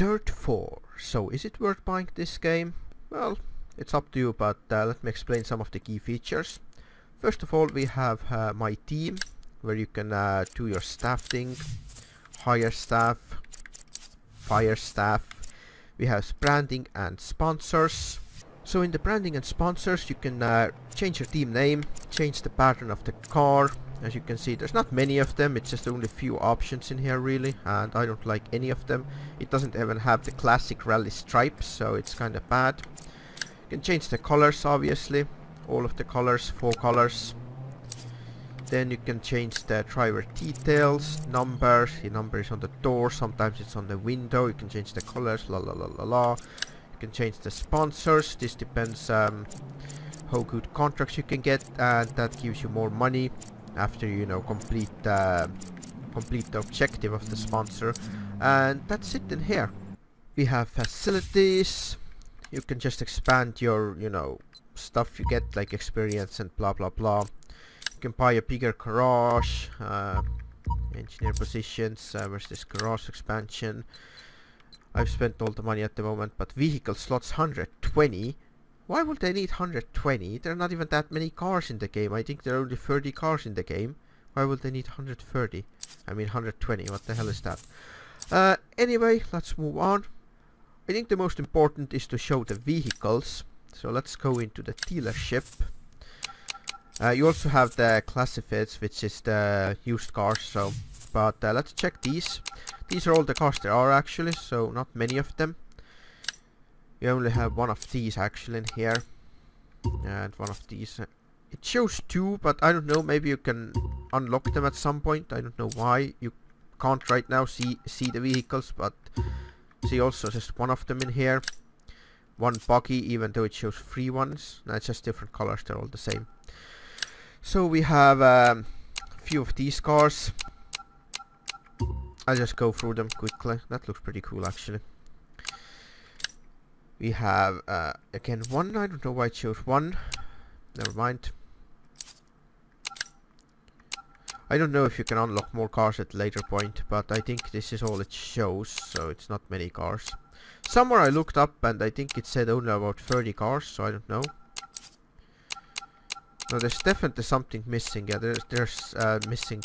Dirt 4. So is it worth buying this game? Well, it's up to you, but uh, let me explain some of the key features. First of all, we have uh, my team, where you can uh, do your staffing, hire staff, fire staff. We have branding and sponsors. So in the branding and sponsors, you can uh, change your team name, change the pattern of the car, as you can see there's not many of them. It's just only few options in here really and I don't like any of them. It doesn't even have the classic rally stripes so it's kind of bad. You can change the colors obviously. All of the colors four colors. Then you can change the driver details numbers. The number is on the door sometimes it's on the window. You can change the colors la la la la la. You can change the sponsors. This depends um, how good contracts you can get and that gives you more money after you know complete uh, complete the objective of the sponsor. And that's it in here. We have facilities. You can just expand your you know stuff you get like experience and blah blah blah. You can buy a bigger garage uh, engineer positions. Uh, where's this garage expansion? I've spent all the money at the moment but vehicle slots 120 why would they need 120? There are not even that many cars in the game. I think there are only 30 cars in the game. Why would they need 130? I mean 120. What the hell is that? Uh, anyway, let's move on. I think the most important is to show the vehicles. So let's go into the dealership. Uh, you also have the classifieds, which is the used cars. So, but uh, let's check these. These are all the cars there are actually, so not many of them. We only have one of these actually in here. And one of these. It shows two, but I don't know, maybe you can unlock them at some point. I don't know why. You can't right now see see the vehicles, but see also just one of them in here. One buggy, even though it shows three ones. It's just different colors, they're all the same. So we have um, a few of these cars. I'll just go through them quickly. That looks pretty cool actually. We have, uh, again, one. I don't know why it shows one. Never mind. I don't know if you can unlock more cars at later point, but I think this is all it shows, so it's not many cars. Somewhere I looked up and I think it said only about 30 cars, so I don't know. No, there's definitely something missing. Yeah, there's there's uh, missing.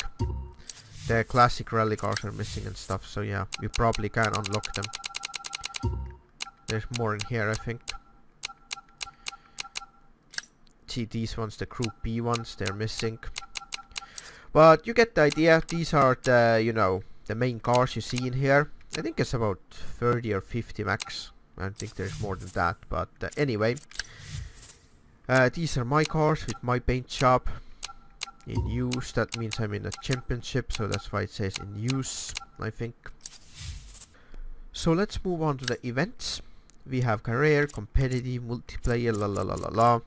The classic rally cars are missing and stuff, so yeah, you probably can unlock them. There's more in here, I think. See, these ones, the Group B ones, they're missing. But you get the idea. These are the, you know, the main cars you see in here. I think it's about 30 or 50 max. I don't think there's more than that, but uh, anyway. Uh, these are my cars with my paint shop. In use, that means I'm in a championship, so that's why it says in use, I think. So let's move on to the events we have career, competitive, multiplayer, la la la la la.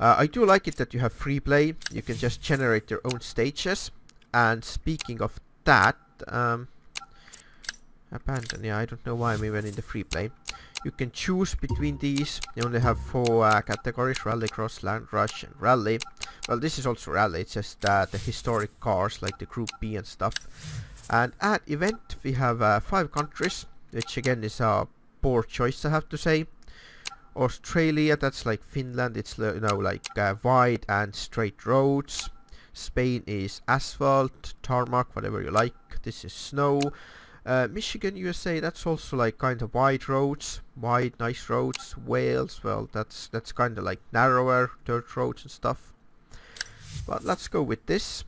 Uh, I do like it that you have free play. You can just generate your own stages. And speaking of that, um, abandon. Yeah, I don't know why I'm even in the free play. You can choose between these. You only have four uh, categories: rally, cross, land, rush, and rally. Well, this is also rally. It's just uh, the historic cars like the Group B and stuff. And at event, we have uh, five countries, which again is a poor choice I have to say. Australia, that's like Finland, it's you know like uh, wide and straight roads. Spain is asphalt, tarmac, whatever you like. This is snow. Uh, Michigan, USA, that's also like kind of wide roads, wide, nice roads. Wales, well, that's that's kind of like narrower dirt roads and stuff. But let's go with this.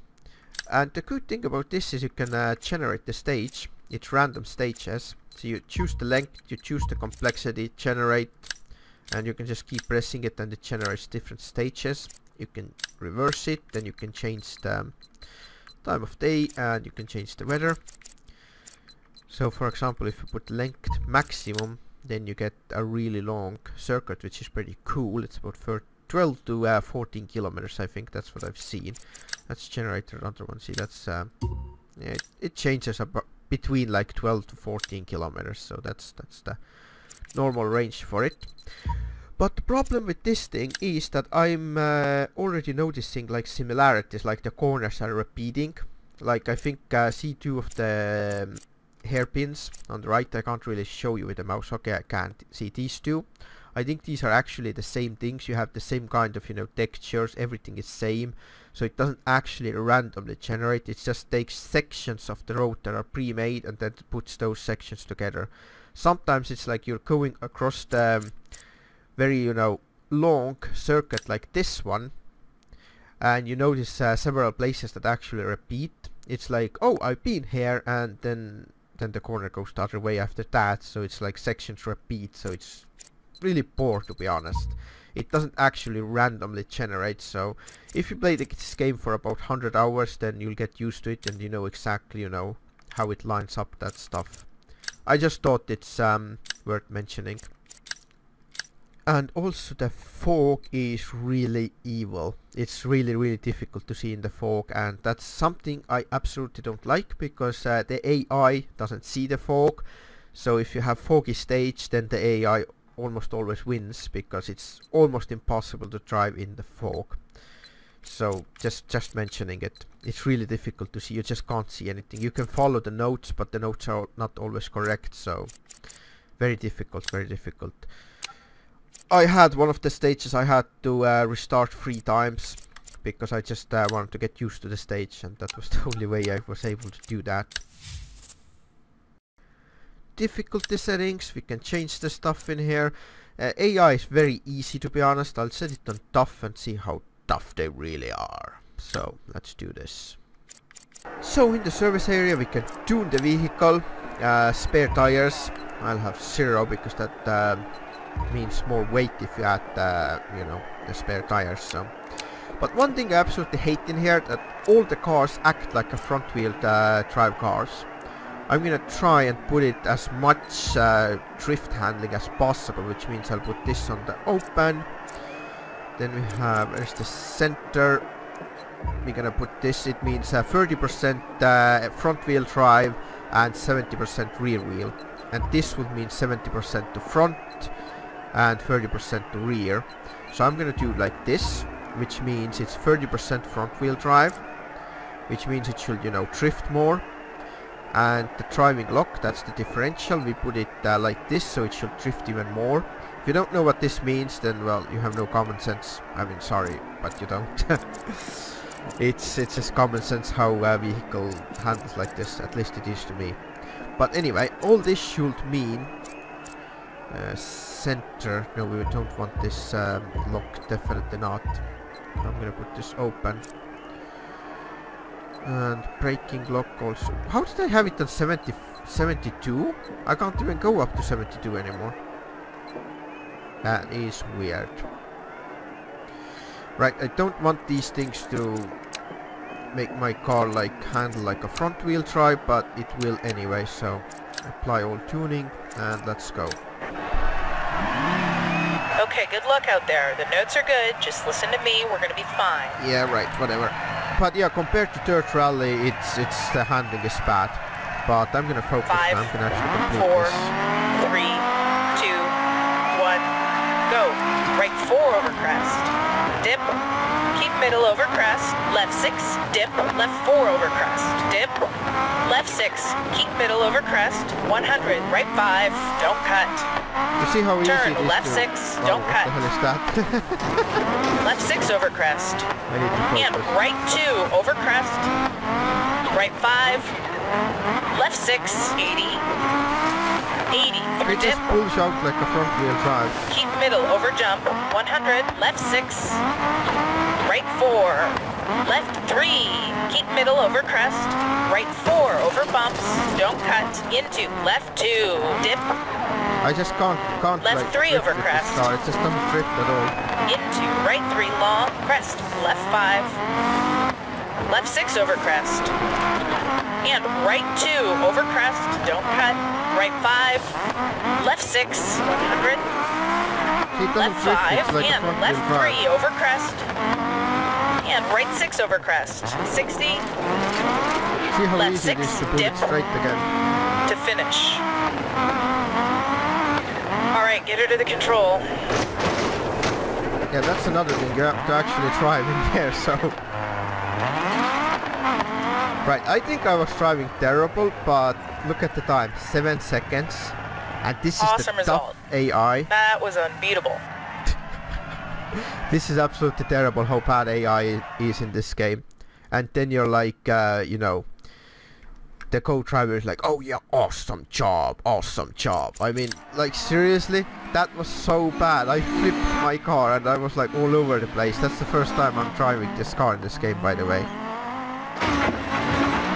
And the good thing about this is you can uh, generate the stage. It's random stages. So you choose the length, you choose the complexity, generate, and you can just keep pressing it and it generates different stages. You can reverse it, then you can change the time of day and you can change the weather. So for example, if you put length maximum, then you get a really long circuit, which is pretty cool. It's about 12 to uh, 14 kilometers, I think. That's what I've seen. Let's generate another one. See, that's uh, yeah, it, it changes about between like 12 to 14 kilometers so that's that's the normal range for it but the problem with this thing is that I'm uh, already noticing like similarities like the corners are repeating like I think uh, C2 of the um, hairpins on the right. I can't really show you with the mouse. Okay, I can't see these two. I think these are actually the same things. You have the same kind of, you know, textures. Everything is same. So it doesn't actually randomly generate. It just takes sections of the road that are pre-made and then puts those sections together. Sometimes it's like you're going across the um, very, you know, long circuit like this one. And you notice uh, several places that actually repeat. It's like, oh, I've been here and then then the corner goes the other way after that. So it's like sections repeat. So it's really poor to be honest. It doesn't actually randomly generate, so if you play this game for about 100 hours, then you'll get used to it and you know exactly, you know, how it lines up that stuff. I just thought it's um, worth mentioning. And also the fog is really evil. It's really really difficult to see in the fog and that's something I absolutely don't like because uh, the AI doesn't see the fog. So if you have foggy stage then the AI almost always wins because it's almost impossible to drive in the fog. So just just mentioning it, it's really difficult to see. You just can't see anything. You can follow the notes, but the notes are not always correct. So very difficult, very difficult. I had one of the stages I had to uh, restart three times because I just uh, wanted to get used to the stage and that was the only way I was able to do that difficulty settings. We can change the stuff in here. Uh, AI is very easy to be honest. I'll set it on tough and see how tough they really are. So let's do this. So in the service area we can tune the vehicle. Uh, spare tires. I'll have zero because that uh, means more weight if you add uh, you know the spare tires. So. But one thing I absolutely hate in here that all the cars act like a front wheel uh, drive cars. I'm gonna try and put it as much uh, drift handling as possible, which means I'll put this on the open. Then we have, there's the center. We're gonna put this, it means 30% uh, uh, front wheel drive and 70% rear wheel. And this would mean 70% to front and 30% to rear. So I'm gonna do like this, which means it's 30% front wheel drive, which means it should, you know, drift more and the driving lock that's the differential. We put it uh, like this so it should drift even more. If you don't know what this means then well you have no common sense. I mean sorry but you don't. It's it's just common sense how a vehicle handles like this. At least it is to me. But anyway all this should mean uh, center. No we don't want this um, lock. Definitely not. I'm gonna put this open and braking lock also. How did I have it on 70, 72? I can't even go up to 72 anymore. That is weird. Right, I don't want these things to make my car like handle like a front wheel drive, but it will anyway, so apply all tuning and let's go. Okay, good luck out there. The notes are good. Just listen to me. We're gonna be fine. Yeah, right, whatever but yeah, compared to Dirt Rally, it's it's the handling is bad. But I'm gonna focus. Five, I'm gonna actually complete four, this. three, two, one, go. Right four over crest. Dip. Keep middle over crest. Left six. Dip. Left four over crest. Dip. Left six. Keep middle over crest. 100. Right five. Don't cut. You see how easy Turn it is left to... six. Oh, Don't cut. the hell is that? Left six over crest. I need to And right two over crest. Right five. Left six. 80. 80 through It dip. just pulls out like a front wheel drive. Keep middle over jump. 100. Left six. Right four. Left three. Keep middle over crest. Right four over bumps. Don't cut. Into left two. Dip. I just can't can't Left like three over crest. Car. It just doesn't drift at all. Into right three long. Crest. Left five. Left six over crest. And right two over crest. Don't cut. Right five. Left six. 100. See, it doesn't Left five. Like and left wheel drive. three over crest. And right six over crest. 60 See how left easy it is six, to dip. straight again. to finish. Alright, get her to the control. Yeah, that's another thing. You have to actually drive in there. So. Right, I think I was driving terrible, but look at the time, seven seconds, and this is Awesome the result. tough AI. That was unbeatable. This is absolutely terrible how bad AI is in this game. And then you're like, uh, you know, the co-driver is like, oh yeah, awesome job, awesome job. I mean, like seriously, that was so bad. I flipped my car and I was like all over the place. That's the first time I'm driving this car in this game, by the way.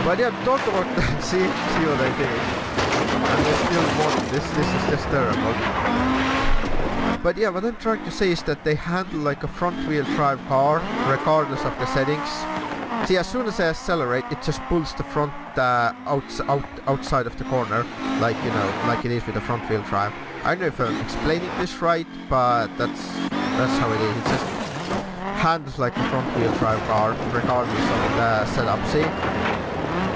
But yeah, talk about that. see, see what I did. And they still won. This, this is just terrible. But yeah, what I'm trying to say is that they handle like a front wheel drive car regardless of the settings. See, as soon as I accelerate, it just pulls the front uh, out outside of the corner, like you know, like it is with a front wheel drive. I don't know if I'm explaining this right, but that's that's how it is. It just handles like a front wheel drive car regardless of the setup. See,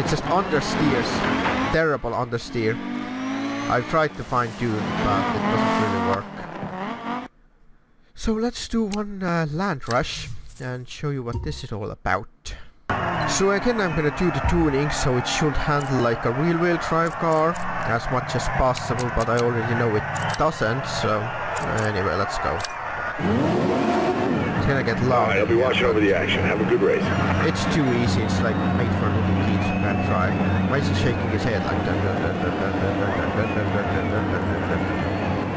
it just understeers, terrible understeer. I've tried to fine tune, but it doesn't really work. So let's do one uh, land rush and show you what this is all about. So again I'm gonna do the tuning so it should handle like a real wheel drive car as much as possible but I already know it doesn't so anyway let's go. It's gonna get loud. Alright, I'll be watching over the action. Have a good race. It's too easy, it's like made for little kids who can't drive. Why is he shaking his head like that?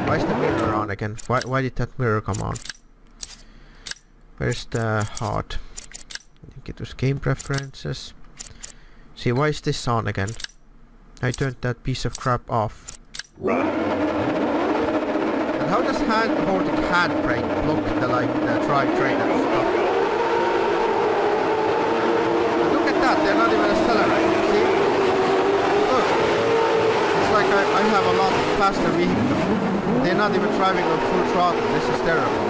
Why is the mirror on again? Why, why did that mirror come on? Where's the heart? It was game preferences. See, why is this on again? I turned that piece of crap off. Run. And how does hand holding handbrake block the like the drivetrain and stuff? Look at that, they're not even accelerating, see? Look. It's like I, I have a lot faster vehicle. They're not even driving on full throttle, this is terrible.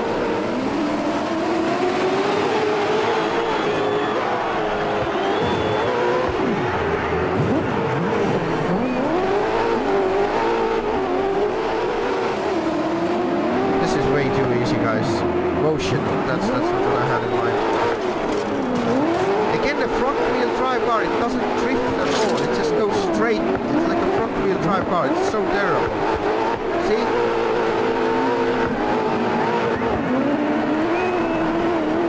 This is way too easy guys. Oh shit, that's, that's not what I had in mind. Again, the front wheel drive car, it doesn't drift at all. It just goes straight. It's like a front wheel drive car. It's so terrible. See?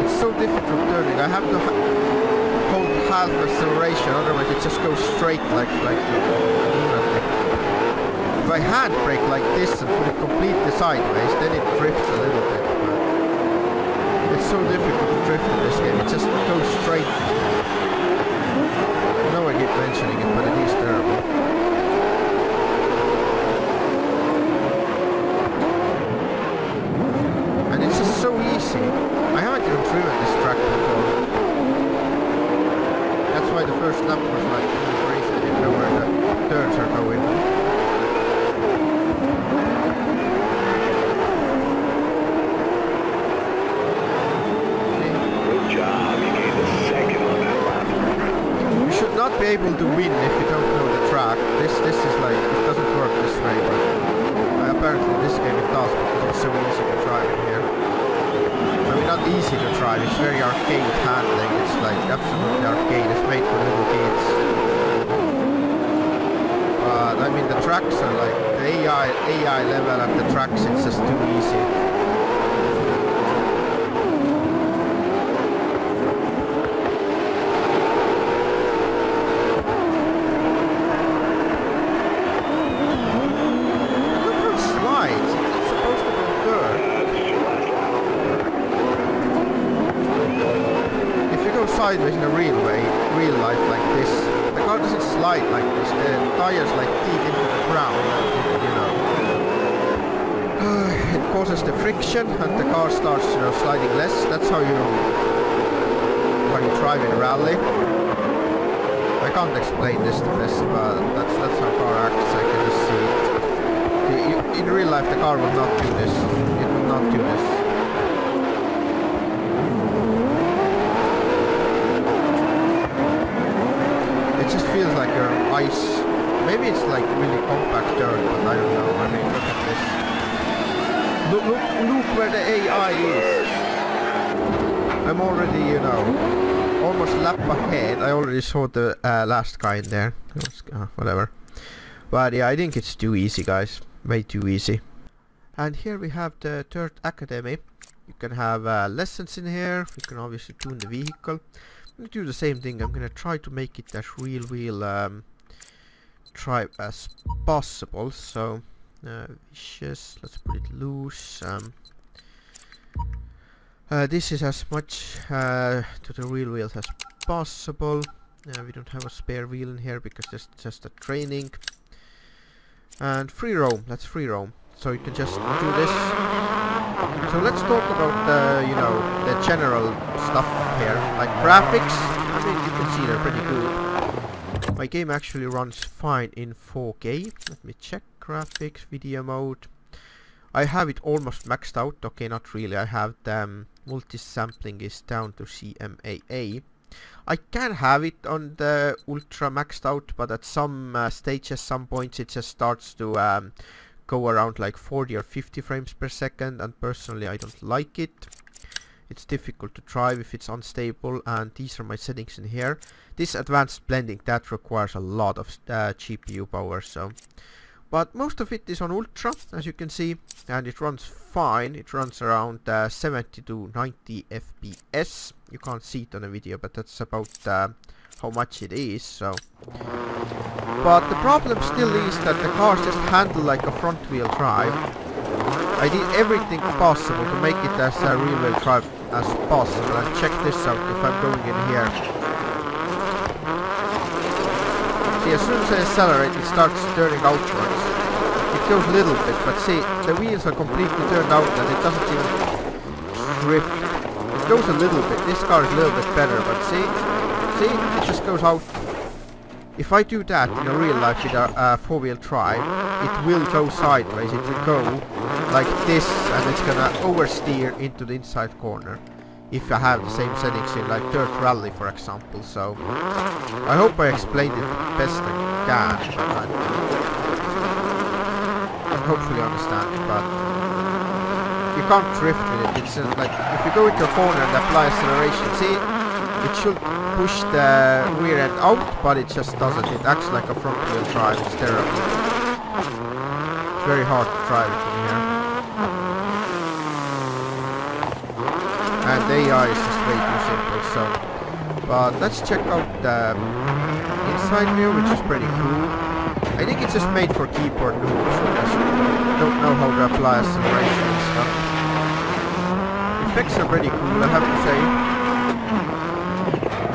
It's so difficult turning. I have to ha acceleration, otherwise it just goes straight like like. If I hand brake like this and put it completely sideways, then it drifts a little bit. But it's so difficult to drift in this game. It just goes straight. I know I keep mentioning it, but it is terrible. And it's just so easy. I haven't even driven this track before. That's why the first lap was like really crazy. I didn't know where the turns are going. See? Good job. You gained a second on that lap. You should not be able to win if you don't know the track. This this is like it doesn't work this way, but uh, apparently this game it does because it's so easy to drive in here. I mean not easy to drive, it's very arcade handling. It's like absolutely arcade. It's made for little kids. But I mean the tracks are like the AI AI level at the tracks. It's just too easy. Look how it slides. It's, it's supposed to go good. That's your last lap. If you go sideways in a real way, real life like this, the car doesn't slide like this. The tires like dig into the ground, you know. it causes the friction and the car starts, you know, sliding less. That's how you how you drive in rally. I can't explain this to this, but that's that's how car acts. I can just see it. In real life, the car will not do this. It will not do this. It just feels like you're ice. Maybe it's like really compact dirt, but I don't know. I mean, look at this. Look, look, look where the AI is. I'm already, you know, almost lap ahead. I already saw the uh, last guy in there. Uh, whatever. But yeah, I think it's too easy, guys. Way too easy. And here we have the DiRT Academy. You can have uh, lessons in here. You can obviously tune the vehicle. I'm gonna do the same thing. I'm gonna try to make it as real wheel um, try as possible. So uh, vicious. Let's put it loose. Um, uh, this is as much uh, to the real wheels as possible. Uh, we don't have a spare wheel in here because there's just a training. And free roam. Let's free roam. So you can just do this. So let's talk about the, you know, the general stuff here. Like graphics. I mean, you can see they're pretty good. My game actually runs fine in 4K. Let me check graphics, video mode. I have it almost maxed out. Okay, not really. I have the um, multi-sampling is down to CMAA. I can have it on the ultra maxed out, but at some uh, stages, some points, it just starts to um, go around like 40 or 50 frames per second, and personally, I don't like it. It's difficult to drive if it's unstable, and these are my settings in here. This advanced blending, that requires a lot of uh, GPU power, so. But most of it is on ultra as you can see and it runs fine. It runs around uh, 70 to 90 fps you can't see it on the video but that's about uh, how much it is so. But the problem still is that the cars just handle like a front wheel drive. I did everything possible to make it as a rear wheel drive as possible and check this out if I'm going in here See, as soon as I accelerate, it starts turning outwards. It goes a little bit, but see, the wheels are completely turned out and it doesn't even drift. It goes a little bit. This car is a little bit better, but see, see, it just goes out. If I do that in a real life with a four-wheel drive, it will go sideways. It will go like this, and it's gonna oversteer into the inside corner if I have the same settings in like Dirt Rally for example, so I hope I explained it best I can, but I hopefully understand, but you can't drift with it, it's uh, like, if you go into a corner and apply acceleration, see, it should push the rear end out, but it just doesn't, it acts like a front wheel drive, it's terrible. It's very hard to drive it from here. And AI is just way too simple so. But let's check out the inside view which is pretty cool. I think it's just made for keyboard noobs who just don't know how to apply acceleration and stuff. Effects are pretty cool I have to say.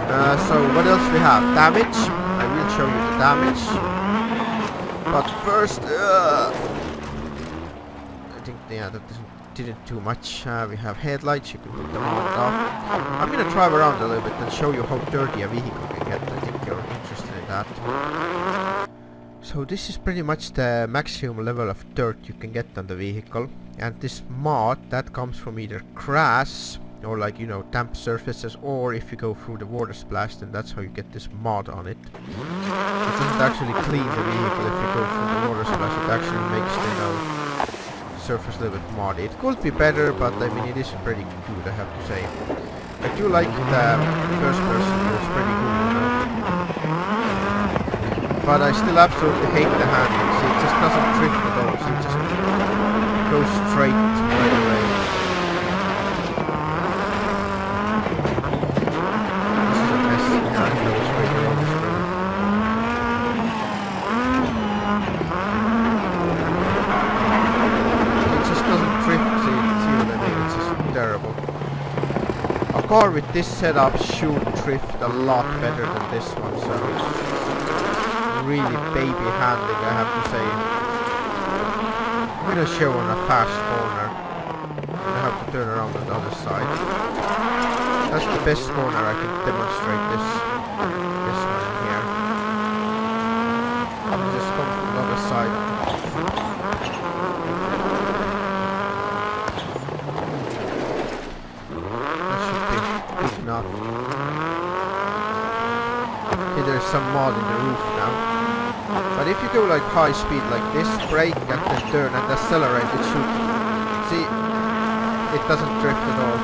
Uh, so what else we have? Damage? I will show you the damage. But first uh, I think yeah that doesn't didn't much. Uh, we have headlights, you can put them on and off. I'm gonna drive around a little bit and show you how dirty a vehicle can get. I think you're interested in that. So this is pretty much the maximum level of dirt you can get on the vehicle. And this mod, that comes from either crash or like, you know, damp surfaces or if you go through the water splash then that's how you get this mod on it. It doesn't actually clean the vehicle if you go through the water splash, it actually makes the, you know, surface a little bit muddy. It could be better, but I mean it is pretty good, I have to say. I do like the first person it's pretty good. But I still absolutely hate the handling, see, it just doesn't drift at all, so it just goes straight right away. This is a mess, yeah, I know it's right here on the screen. It just doesn't drift, see, see what I mean? It's just terrible. A with this setup should drift a lot better than this one, so really baby handling, I have to say. I'm gonna show on a fast corner. I have to turn around on the other side. That's the best corner I can demonstrate this this one here. I'll just come from the other side. That should be good enough. Okay, there's some mod in the roof now. But if you go like high speed like this, brake and turn and accelerate, it should... See, it doesn't drift at all.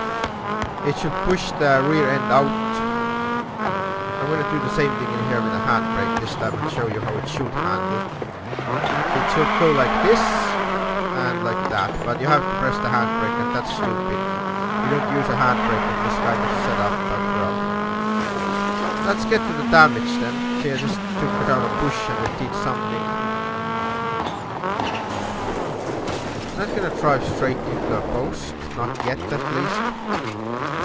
It should push the rear end out. I'm gonna do the same thing in here with the handbrake this time and show you how it should handle. It should go like this and like that, but you have to press the handbrake and that's stupid. Use a handbrake in this kind of setup well. Uh, let's get to the damage then. See I just took it out a bush and it did something. I'm Not gonna drive straight into a post, not yet at least. I'm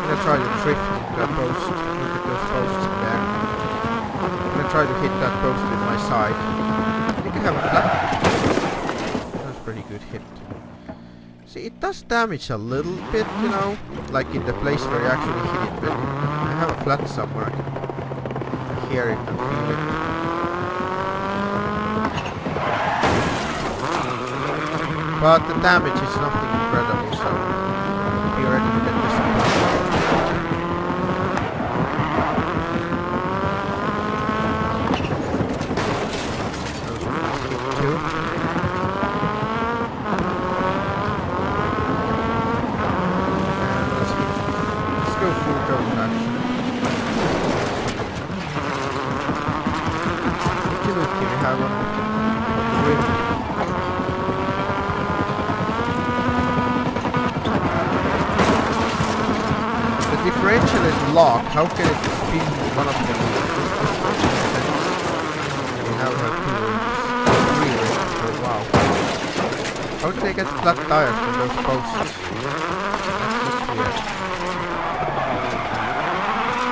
gonna try to drift into post, look at those posts in there. I'm gonna try to hit that post with my side. I think I have a flat. That was a pretty good hit. See, it does damage a little bit, you know, like in the place where you actually hit it, but I have a flat somewhere. I can hear it and feel it. But the damage is nothing incredible, so be ready to get disappointed. That was a nice hit too. And let's, let's go full gold action. Looky looky, we have one on the rim. The differential is locked. How can it be one of the wheels? We have. Oh, wow. How did they get flat tires from those posts? That looks weird.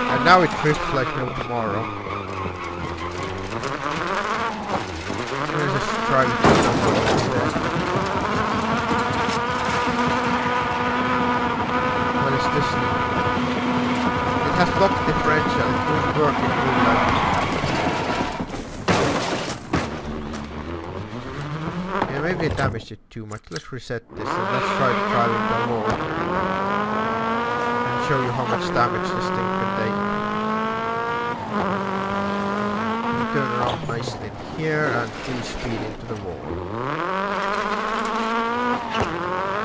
And now it drifts like no tomorrow. I'm just to do something instead. What is this thing? It has lock differential, it won't work in real life. Yeah, maybe it damaged it too much. Let's reset this and let's try driving the wall. And show you how much damage this thing can take. Turn around nicely here and full speed into the wall.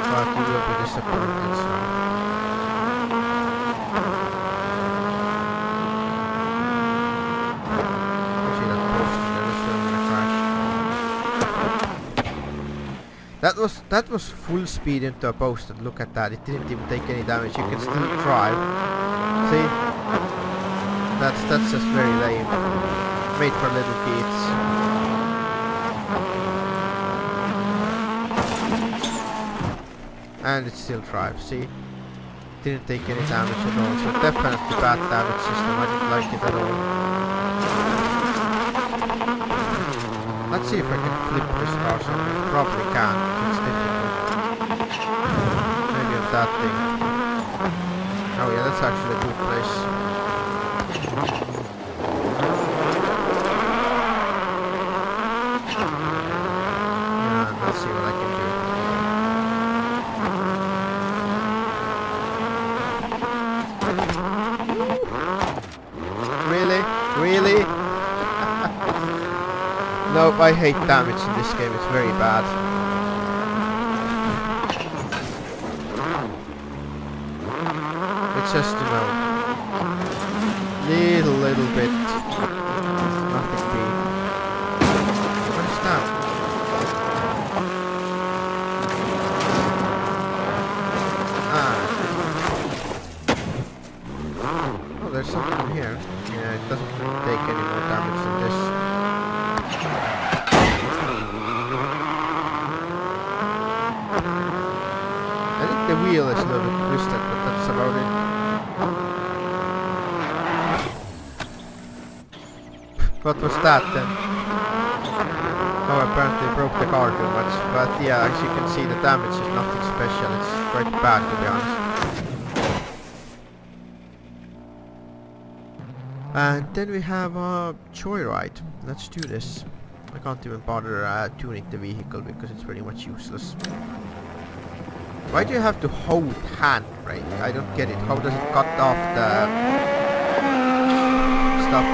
But you will be disappointed so. See that post there, that's where I'm gonna crash. That was that was full speed into a post and look at that, it didn't even take any damage, you can still drive. See? That's that's just very lame. Made for little kids. And it still drives, see? Didn't take any damage at all, so definitely bad damage system, I didn't like it at all. Let's see if I can flip this car somewhere. Probably can't. It's difficult. Maybe on that thing. Oh yeah, that's actually a good place. Yeah, let's see what I can do. Really? Really? no, I hate damage in this game, it's very bad. It's just, know, little, little bit. Nothing big. Ah. Oh, there's something in here. Yeah, it doesn't take any more damage than this. I think the wheel is a little bit twisted, but that's about it. What was that then? Oh, apparently broke the car too much. But yeah, as you can see, the damage is nothing special. It's quite bad, to be honest. And then we have a joyride. Let's do this. I can't even bother uh, tuning the vehicle because it's pretty much useless. Why do you have to hold handbrake? I don't get it. How does it cut off the stuff?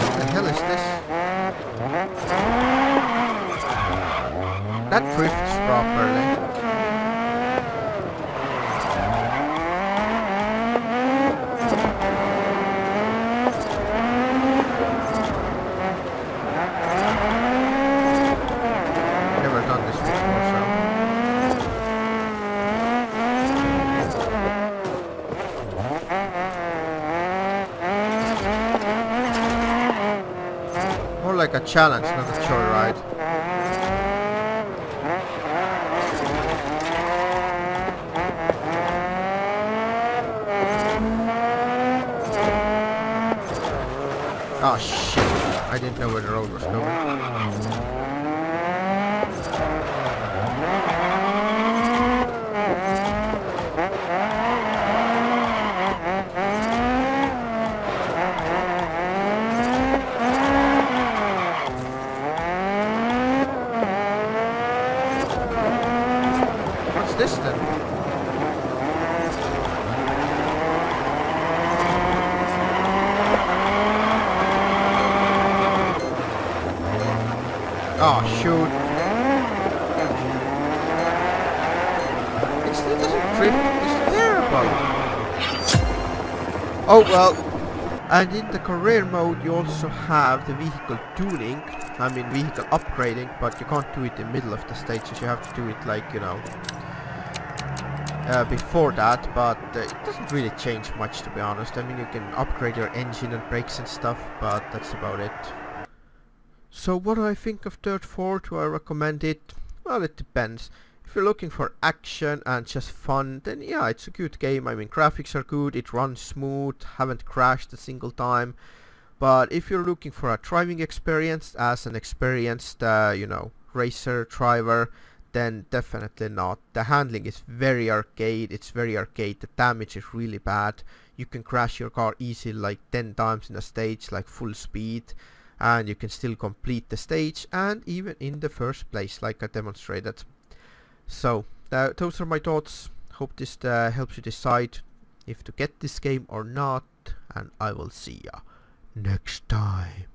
What the hell is this? That drifts properly. like a challenge, not a joyride. Oh shit, I didn't know where the road was going. What's this then? Oh shoot. It still doesn't drift. It's terrible. Oh well. And in the career mode you also have the vehicle tuning. I mean vehicle upgrading, but you can't do it in the middle of the stages. You have to do it like, you know, uh, before that, but uh, it doesn't really change much to be honest. I mean, you can upgrade your engine and brakes and stuff, but that's about it. So what do I think of Dirt 4? Do I recommend it? Well, it depends. If you're looking for action and just fun, then yeah, it's a good game. I mean, graphics are good, it runs smooth, haven't crashed a single time. But if you're looking for a driving experience as an experienced, uh, you know, racer, driver, then definitely not. The handling is very arcade, it's very arcade, the damage is really bad. You can crash your car easily like 10 times in a stage, like full speed. And you can still complete the stage and even in the first place, like I demonstrated. So, those are my thoughts. Hope this uh, helps you decide if to get this game or not. And I will see ya next time.